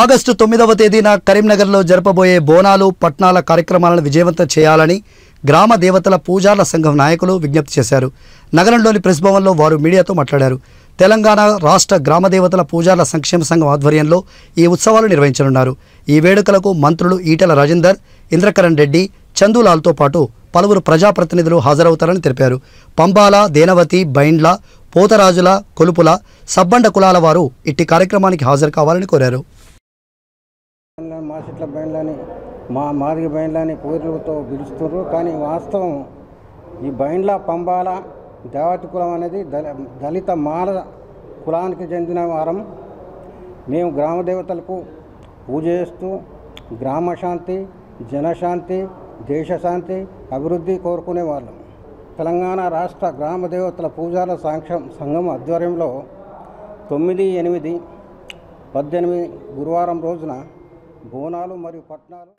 August తొమ్మిదవ తేదీన కరీంనగర్లో జరపబోయే బోనాలు పట్నాల కార్యక్రమాలను విజయవంతం చేయాలని గ్రామ దేవతల పూజార్ల సంఘం నాయకులు విజ్ఞప్తి చేశారు. నగరంలోని ప్రెస్ భవన్లో వారు మీడియాతో మాట్లాడారు. తెలంగాణ రాష్ట్ర గ్రామ దేవతల పూజార్ల సంక్షేమ సంఘం ఆధ్వర్యంలో ఈ ఉత్సవాలు నిర్వహించనున్నారు. ఈ వేడుకలకు మంత్రులు ఈటల రాజేందర్ ఇంద్రకరణ్ రెడ్డి చందులాల్తో పాటు పలువురు ప్రజాప్రతినిధులు హాజరవుతారని తెలిపారు. పంబాల దేనవతి బైండ్ల పోతరాజుల కొలుపుల సబ్బండ కులాల వారు ఇట్టి కార్యక్రమానికి హాజరు కావాలని కోరారు. మా చెట్ల బైండ్లని మా మాదిగ బైండ్లని పూర్వులతో పిలుస్తున్నారు కానీ వాస్తవం ఈ బైండ్ల పంబాల దేవతి కులం అనేది దళిత మాల కులానికి చెందిన వారం. మేము గ్రామ దేవతలకు పూజ చేస్తూ గ్రామ శాంతి జనశాంతి దేశశాంతి అభివృద్ధి కోరుకునే వాళ్ళం. తెలంగాణ రాష్ట్ర గ్రామ దేవతల పూజాల సాంక్ష సంఘం ఆధ్వర్యంలో తొమ్మిది ఎనిమిది పద్దెనిమిది గురువారం రోజున బోనాలు మరియు పట్నాలు.